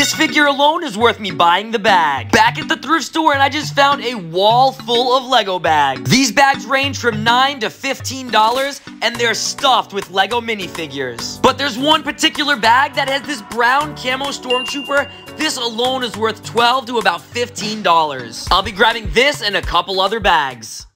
This figure alone is worth me buying the bag. Back at the thrift store and I just found a wall full of Lego bags. These bags range from 9 to $15 and they're stuffed with Lego minifigures. But there's one particular bag that has this brown camo stormtrooper. This alone is worth 12 to about $15. I'll be grabbing this and a couple other bags.